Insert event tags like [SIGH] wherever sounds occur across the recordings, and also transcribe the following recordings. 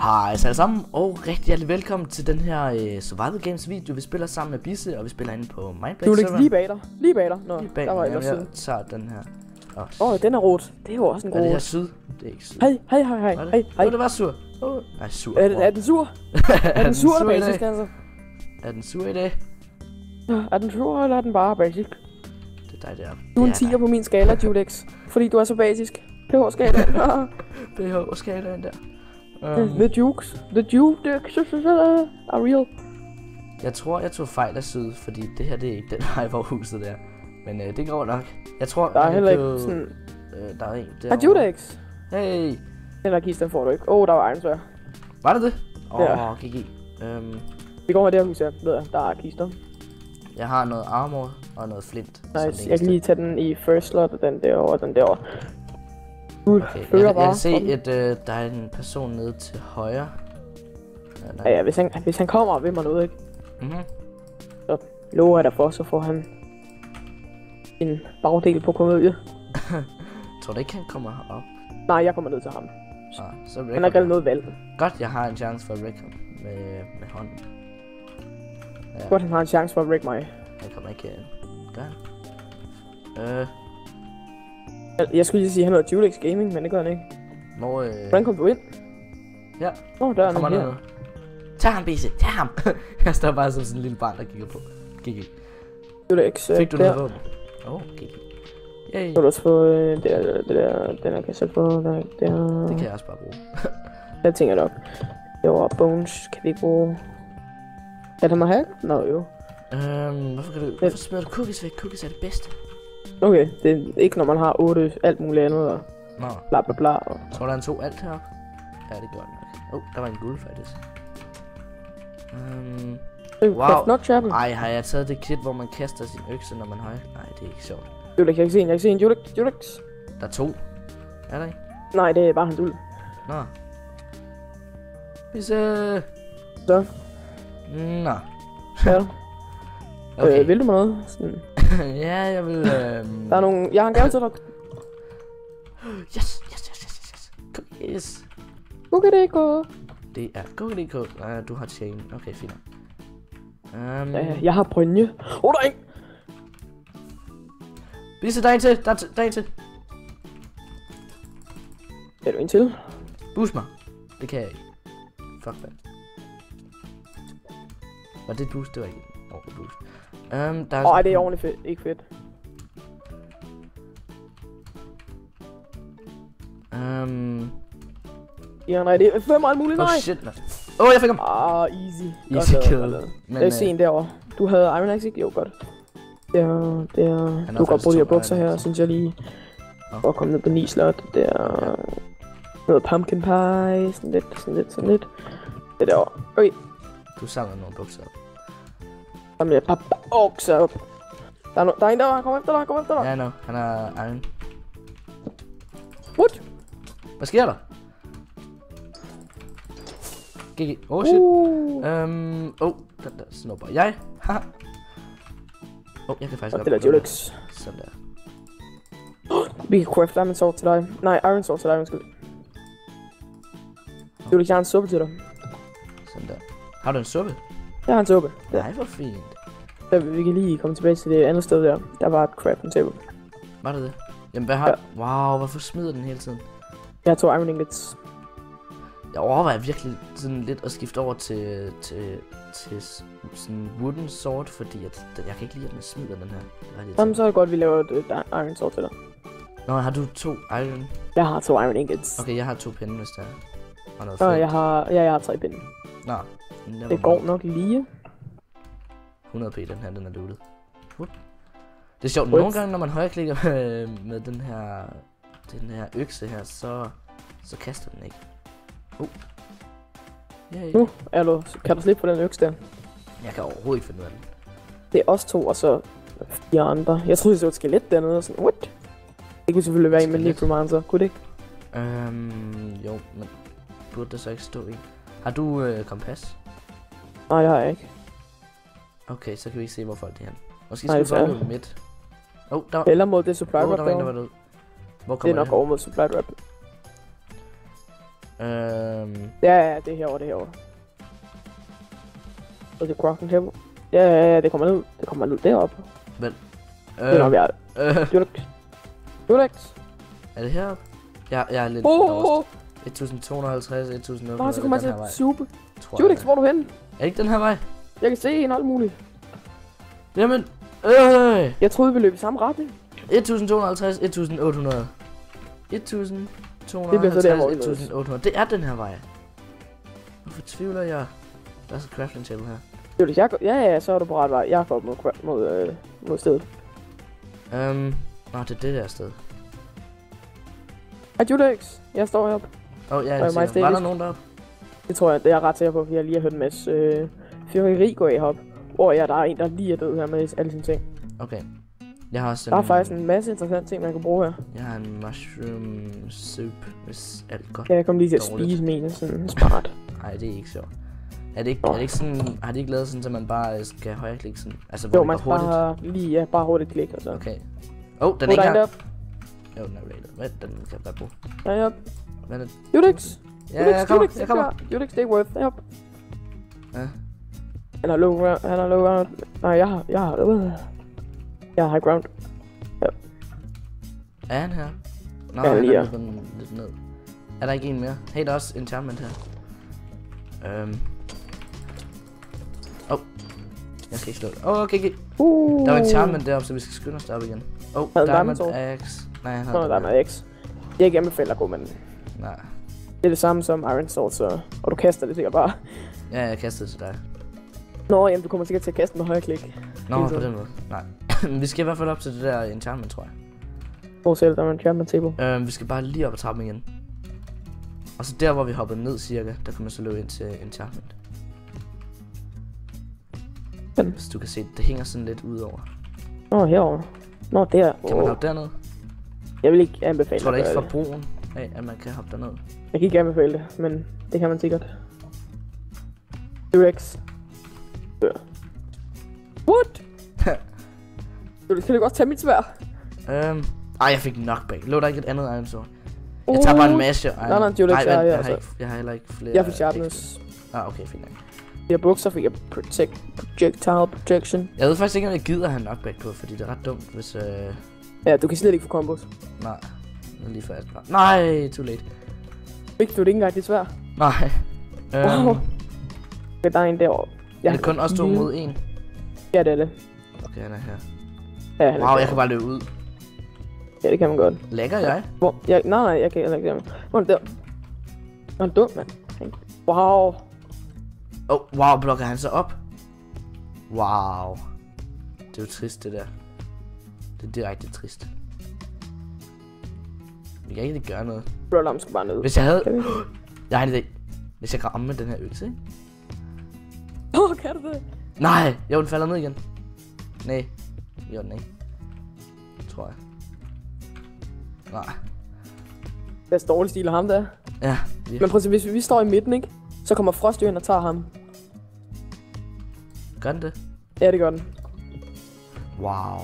Hej alle sammen, og rigtig hjertelig velkommen til den her uh, Survival Games video. Vi spiller sammen med Bisse, og vi spiller inde på Mindbreak Du ligger lige bag dig. Lige bag dig. Nå, Lige bag der var jeg også jeg tager den her. Åh, Åh, oh, den er rot. Det er jo også en er det her syd? Det er ikke syd. Hej, hej, hej, hej, hej, hej. Jo, det var sur. Oh, nej, sur. Er, den- er den sur? Er den [LAUGHS] sur eller dag? altså? Er den sur i dag? Er den sur, eller er den bare basic? Dig der. Du er en Det 10'er på min skala, Julex. Fordi du er så basisk. PH-skala. BH [LAUGHS] skalaen der. Um, The Jukes. The Jukes are real. jeg tror, jeg tog fejl af syd, fordi det her det er ikke den vej, hvor huset er. Men øh, det går nok. Jeg tror, Der er heller ikke sådan... Øh, der er en der. Er Julex? Hey, Den der kiste, den får du ikke. Åh, oh, der var Ironsvær. var det det? Åh, Ja. oh, GG. Øhm, Vi går med det her hus her, ved jeg. Der er kister. Jeg har noget armor og noget flint. Nice. Jeg kan lige tage den i first slot, og den derovre, og den derovre. Du Okay, jeg, fører jeg bare. kan se, at øh, der er en person nede til højre. Ja, nej. Ja, ja, hvis han, hvis han kommer vil mig noget, ikke? Mhm. lover jeg dig for, så får han en bagdel på komedie. [LAUGHS] Tror du ikke, han kommer herop? Nej, jeg kommer ned til ham. Ah, så Han har rigtig noget valg. Godt, jeg har en chance for at med, med hånden. Ja, Godt, han har en chance for at wreck mig. han kommer ikke ind. Gør han? Øh, Jeg, jeg skulle lige sige, at han hedder Julex Gaming, men det gør han ikke. hvor... Øh, Hvordan kom du ind? Ja. Nå, der er her. nu. Tag ham, Bisse, tag ham! [LAUGHS] jeg står bare som sådan en lille barn, der kigger på. GG. Julex, øh, Fik du der. noget våben? Åh, oh, GG. Yay. Så du også få øh, det der, det der, den der kan jeg selv få, der, der, Det kan jeg også bare bruge. [LAUGHS] jeg tænker nok. Jo, og bones kan vi bruge. Er det mig her? Nå, jo. Øhm, hvorfor, kan du, hvorfor smider du cookies væk? Cookies er det bedste. Okay, det er ikke når man har 8 alt muligt andet, og Nå, bla bla bla. Og... tror du, han tog alt heroppe? Ja, det gjorde han nok. Åh, oh, der var en guld faktisk. Øhm, Øh, Wow. Not trappen. ej, har jeg taget det kit, hvor man kaster sin økse, når man højer? Nej, det er ikke sjovt. Julex, jeg kan se en, jeg kan se en. Julex, Julex. Der er to. Er der ikke? Nej, det er bare hans uld. Nå. Bisse. Så. Nå. Ja. [LAUGHS] Okay. Øh, vil du mig noget? Sådan. [LAUGHS] ja, jeg vil... Øhm... Der er nogle... Jeg har en gave til dig. Yes, yes, yes, yes, yes, yes. Cookies. Okay, det er Cookie.dk. Uh, du har chain. Okay, fint. Um, Ja, jeg har brynje. Åh, oh, der er en. Bisse, der er en til. Der er, der er en til. Er du en til? Boost mig. Det kan jeg ikke. Fuck, man. Var det et boost? Det var ikke ordentligt boost. Um, der er Åh, oh, det er ordentligt fedt. Ikke fedt. Um, Ja, nej, det er fem alt muligt, oh nej. shit, man. Åh, oh, jeg fik ham. Ah, easy. Easy lavet, kill. godt lavet. Men, Øh, se en derovre. Du havde Iron Axe, ikke? Jo, godt. Der, der. har Du kan godt bruge de her bukser her, synes jeg lige. Nå. For at komme ned på 9 slot. Der. Noget pumpkin pie. Sådan lidt, sådan lidt, sådan lidt. Det derovre. Okay. Du samler nogle bukser op. Samler jeg bare bukser op. Der er, no der er en der, kom efter dig, kom efter dig. Ja, no. Han er iron. What? Hvad sker der? GG. Oh shit. Uh. Øhm, oh, den der snupper jeg. Haha. oh, jeg kan faktisk godt det bruge Julex. Sådan der. [GASPS] Vi kan craft diamond sword til dig. Nej, iron sword til dig, undskyld. Jeg har en suppe til dig. Har du en suppe? Jeg har en suppe. Ja. Nej, hvor fint. Så vi kan lige komme tilbage til det andet sted der. Der var et crafting table. Var det det? Jamen, hvad har... Wow, hvorfor smider den hele tiden? Jeg har to iron ingots. Jeg overvejer virkelig sådan lidt at skifte over til, til, til sådan wooden sword, fordi at, jeg kan ikke lide, at den smider den her. Er Jamen, så er det godt, at vi laver et, et iron sword til dig. Nå, har du to iron? Jeg har to iron ingots. Okay, jeg har to pinde, hvis der er. Og noget Og flint. jeg har, ja, jeg har tre pinde. Nå, never Det går nok lige. 100p, den her, den er lootet. Whoop. Det er sjovt, What? nogle gange, når man højreklikker [LAUGHS] med, med den her, den her økse her, så, så kaster den ikke. Uh. Yay. Nu er du, kan du slippe på den øks der. Jeg kan overhovedet ikke finde ud af den. Det er os to, og så fire andre. Jeg troede, det var et skelet dernede, og sådan, what? Det kunne selvfølgelig være en med necromancer, kunne det ikke? Øhm, jo, men burde der så ikke stå en? Har du øh, kompas? Nej, det har jeg ikke. Okay, så kan vi ikke se, hvor folk er henne. Måske Nej, skal vi gå ud midt. Oh, der. Eller mod det supply Oh, der var en, der var død. Hvor Det er kommer nok over mod supply drop. Øhm... Ja, ja, det er herovre, det er herovre. Og det er Crockton Temple. Ja, ja, ja, det kommer ned. Det kommer ned deroppe. Det er nok, Øh, har øh, Durex. Durex. er det heroppe? Jeg, jeg er lidt lost. oh, oh, 1250, 1800. oh. så kommer jeg til den her vej, at supe. tror Durex, jeg. hvor er du henne? Er ikke den her vej? Jeg kan se en alt muligt. Jamen, øh, Jeg troede, vi løb i samme retning. 1250, 1800. 1250, Det bliver så der, hvor vi mødes. 1800. Det er den her vej. Hvorfor tvivler jeg? Der er så crafting table her. Durex, jeg går, ja, ja, så er du på ret vej. Jeg går mod, mod, øh, mod stedet. Øhm, nå, det er det der sted. Hej, Durex. Jeg står heroppe. Åh, oh, ja, jeg siger, var der nogen deroppe? Det tror jeg, det er jeg ret sikker på, fordi jeg lige har hørt en masse øh, fyrværkeri gå af heroppe. Hvor ja, der er en, der lige er død her med alle sine ting. Okay. Jeg har også Der er faktisk en masse interessante ting, man kan bruge her. Jeg har en mushroom soup, hvis alt godt. Kan jeg komme lige til at Dårligt. spise mine sådan smart. [LAUGHS] Nej, det er ikke sjovt. Er det ikke, er det ikke sådan, har de ikke lavet sådan, at man bare skal højreklikke sådan? Altså, hvor jo, man skal hurtigt? bare lige, ja, bare hurtigt klik og så. Okay. Åh, oh, den er ikke her. op. Jo, den er rated. Hvad, den kan jeg godt bruge. Ja, ja. Men, er- Ja, jeg kommer, jeg kommer. Judex, det er worth. Op. Ja. Han har low ground. Han har low ground. Nej, jeg har, jeg har. Jeg har high ground. Er han her? Nå, Ja, han er løbet lidt ned. Er der ikke en mere? Hey, der er også enchantment her. Øhm. Åh. Oh. Jeg skal ikke slå det. Åh, oh, okay, okay. Uh. Der var enchantment deroppe, så vi skal skynde os derop igen. Åh, oh, diamond diamond axe. Nej, han her. noget X. Jeg ikke anbefaler at gå med den. Nej. Det er det samme som Iron Sword, så... Og du kaster det sikkert bare. Ja, jeg kastede til dig. Nå, jamen, du kommer sikkert til at kaste med højre klik. Nå, på den måde. Nej. [CLEARS THROAT] vi skal i hvert fald op til det der enchantment, tror jeg. Hvor selv der er en champion table. Øhm, vi skal bare lige op ad trappen igen. Og så der, hvor vi hoppede ned cirka, der kan man så løbe ind til enchantment. Den. Hvis du kan se, det hænger sådan lidt ud over. Nå, herovre. Nå, der. Kan man hoppe derned? Jeg vil ikke anbefale tror at ikke fra det. broen af, at man kan hoppe derned. Jeg kan ikke anbefale det, men det kan man sikkert. Durex. Dør. What? [LAUGHS] du kan du godt tage mit svær. Øhm, ej, jeg fik knockback. Lå der ikke et andet iron sword? Jeg tager bare en masse iron. Nej, nej, det er jo nej, ikke jeg, har altså. ikke, jeg har heller ikke flere. Jeg fik sharpness. Ah, okay, fint nok. De her bukser fik jeg protect, projectile protection. Jeg ved faktisk ikke, om jeg gider have knockback på, fordi det er ret dumt, hvis... Øh... Ja, du kan slet ikke få kombos. Nej, det er lige før jeg skal... Nej, too late. Fik du det ikke engang dit svær? Nej. Øhm, Wow. Okay, der er en derovre. er det kun os to mod en? Ja, det er det. Okay, han er her. Ja, er Wow, jeg kan bare løbe ud. Ja, det kan man godt. Lægger jeg? Hvor? Ja, nej, nej, jeg kan heller ikke det. Hvor er det der? Han er dum, mand. Wow. Oh, wow, blokker han så op? Wow. Det er jo trist, det der. Det er direkte trist. Vi kan ikke gøre noget. Bro, skal bare ned. Hvis jeg havde... Kan vi? [GASPS] Jeg har en idé. Hvis jeg kan ramme med den her økse, ikke? Åh, kan du det? Nej, jo, den falder ned igen. Nej, gjorde den ikke. Tror jeg. Nej. Det er dårlig stil af ham der. Ja, virkelig. Men prøv at se, hvis vi står i midten, ikke? Så kommer Frost jo og tager ham. Gør den det? Ja, det gør den. Wow.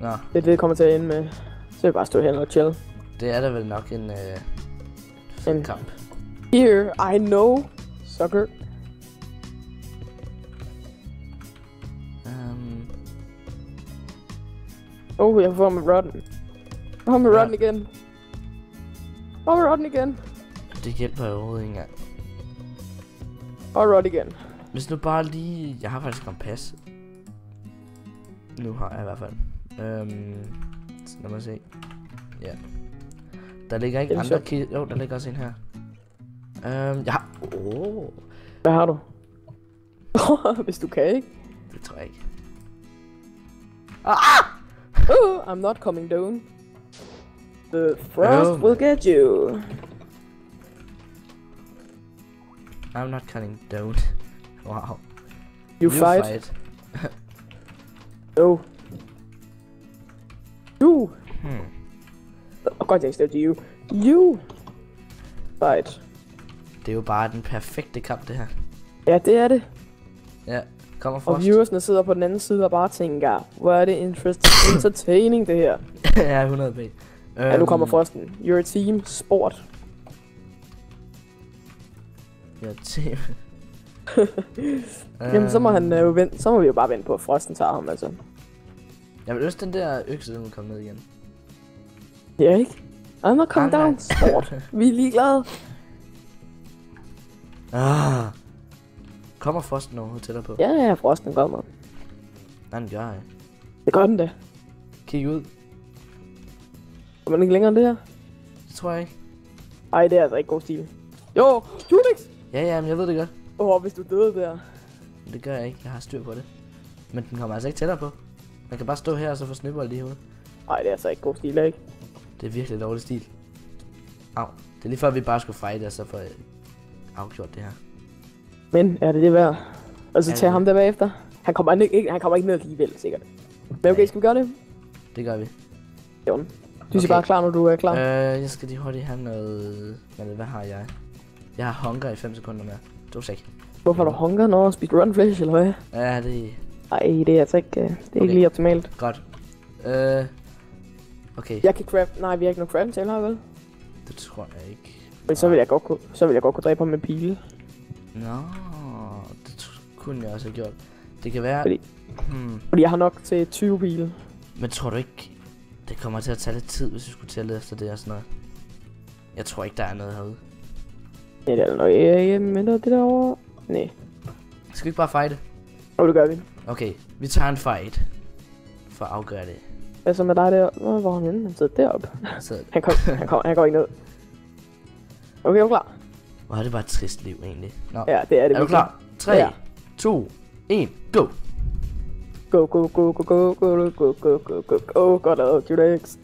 Nå, Det er det, det kommer til at ende med. Så vil jeg bare stå her og chill. Det er da vel nok en øh, fed kamp. Here, I know. Sucker. Um, Oh, jeg får med Rodden. Får med Ja. Rodden igen. Og med Rodden igen. det hjælper jo overhovedet ikke engang. Og Rod igen. Hvis nu bare lige... Jeg har faktisk kompas. Nu har jeg i hvert fald. Øhm, lad mig se. Ja. Der ligger ikke andre kit. Jo, der ligger også en her. Øhm, jeg har... Åh, oh, Hvad har du? [LAUGHS] Hvis du kan, ikke? det tror jeg ikke. Oh, I'm not coming down. The frost Oh. will get you. I'm not cutting down. wow. You, fight. fight. No. Godt, jeg ikke til you. You. Fight. Det er jo bare den perfekte kamp, det her. Ja, det er det. Ja. Kommer Og Frost. viewersne sidder på den anden side og bare tænker, hvor er det interesting, entertaining det her. [LAUGHS] ja, 100 b. Ja, nu kommer Øhm, Frosten. Your team sport. Ja, team. [LAUGHS] Jamen, så må han Øhm, øh, jo vente, så må vi jo bare vente på, at Frosten tager ham, altså. Jeg vil ønske, den der økse, den vil komme ned igen. Ja, ikke? Come Nej, nej. down, sport. [LAUGHS] Vi er ligeglade. Ah. Kommer Frosten overhovedet tættere på? Ja, ja, Frosten kommer. Nej, den gør jeg. Det gør den da. Kig ud. Er man ikke længere end det her? Det tror jeg ikke. Ej, det er altså ikke god stil. Jo, Unix! Ja, ja, men jeg ved det godt. Åh, oh, hvis du døde der. Det gør jeg ikke. Jeg har styr på det. Men den kommer altså ikke tættere på. Man kan bare stå her og så få snibbold i hovedet. Ej, det er altså ikke god stil, ikke? Det er virkelig dårlig stil. Au. Det er lige før, vi bare skulle fight, og så få øh, afgjort det her. Men er det det værd? Og så tage ham der bagefter. Han kommer ikke, ikke, han kommer ikke ned alligevel, sikkert. Men okay, skal vi gøre det? Det gør vi. Jo. Du siger Okay. bare klar, når du er klar. Øh, jeg skal lige hurtigt have noget... Men hvad har jeg? Jeg har hunger i 5 sekunder mere. To sek. Hvorfor har du hunger, når speedrun flash, eller hvad? Ja, det Ej, det er altså ikke, øh, det er ikke Okay. lige optimalt. godt. Øh, okay, Jeg kan crab, nej, vi har ikke nogen crab til her, vel? det tror jeg ikke. Men så vil jeg godt kunne, så vil jeg godt kunne dræbe ham med pile. Nå, det kunne jeg også have gjort. Det kan være... Fordi- Hmm, Fordi jeg har nok til 20 pile. men tror du ikke, det kommer til at tage lidt tid, hvis vi skulle til at lede efter det og sådan noget? Jeg tror ikke, der er noget herude. Ja, det er nok ikke mindre det derovre. Nej, Skal vi ikke bare fighte? og det gør vi. Okay, vi tager en fight. For at afgøre det. Hvad så med dig der? Nå, hvor er han henne? Han sidder deroppe. Så, Han, kom, han, kom, han går ikke ned. Okay, er du klar? hvor er det bare et trist liv egentlig. Nå, Ja, det er det. er du klar? 3, Ja. 2, 1, go! Go, go, go, go, go, go, go, go, go, go, go. Godt lavet, Judex.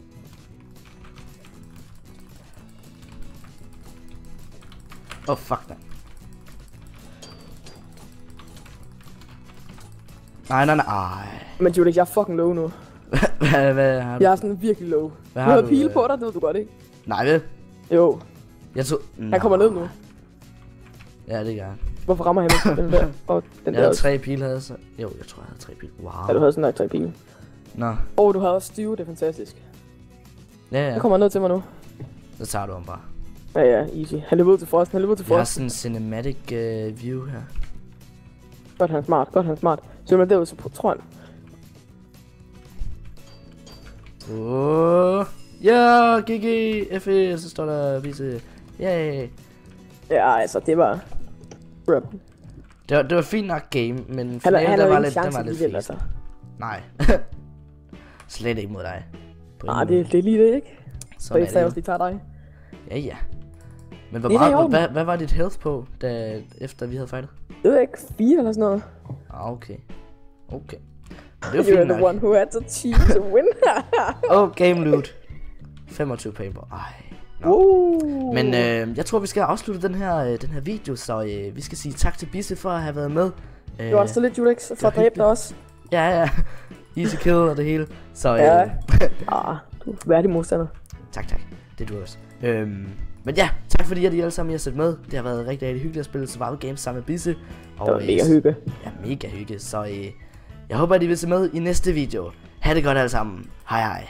Åh, oh, fuck da. Nej, nej, nej. Ej. Men Judex, jeg er fucking low nu. Hvad, hvad har du? Jeg er sådan virkelig low. Hvad Du har har du, pile øh? på dig, det ved du godt, ikke? Nej, vel? Jo, Jeg tror... han kommer ned nu. Ja, det gør han. Hvorfor rammer han ikke den der? [LAUGHS] Og den Jeg der havde også. tre pile, havde jeg så. Jo, jeg tror, jeg havde tre pile. Wow. Ja, du havde sådan nok tre pile. Nå. Og du havde også Steve, det er fantastisk. Ja, Ja. Han kommer ned til mig nu. Så tager du ham bare. Ja, ja, easy. Han løber ud til Frost, han løber ud til Vi har Frost. sådan en cinematic uh, view her. Godt, han er smart, godt, han er smart. Så man derud, så på- tror han. Åh. Ja, GG, FE, så står der vise. Yay. Ja, altså, det var... Rip. Det var, det var fint nok game, men Han, han finalen, der var lidt, den var lidt fisk. altså. Nej. [LAUGHS] Slet ikke mod dig. Nej, det, det er lige det, ikke? Så Sådan er det også lige tager dig. Ja, ja. Men hvor meget, hvad, hvad var dit health på, da, efter vi havde fightet? Det jeg ikke, fire eller sådan noget. Ah, okay. Okay. Det var You're fint the nok. one who had to cheat to win. [LAUGHS] Oh, game loot. 25 paper. Ej. Woo. Men øh, jeg tror, vi skal afslutte den her, øh, den her video, så øh, vi skal sige tak til Bisse for at have været med. Øh, Det var også så lidt Julex for at dræbe dig også. Ja, ja. [LAUGHS] Easy kill og det hele. Så øh, Ja. [LAUGHS] Ah, du er værdig modstander. tak, tak. Det er du også. Øhm, men ja, tak fordi at I alle sammen har set med. Det har været rigtig, rigtig hyggeligt at spille Survival Games sammen med Bisse. Og, Det var øh, mega hygge. Ja, mega hygge. Så øh, jeg håber, at I vil se med i næste video. Ha' det godt alle sammen. Hej hej.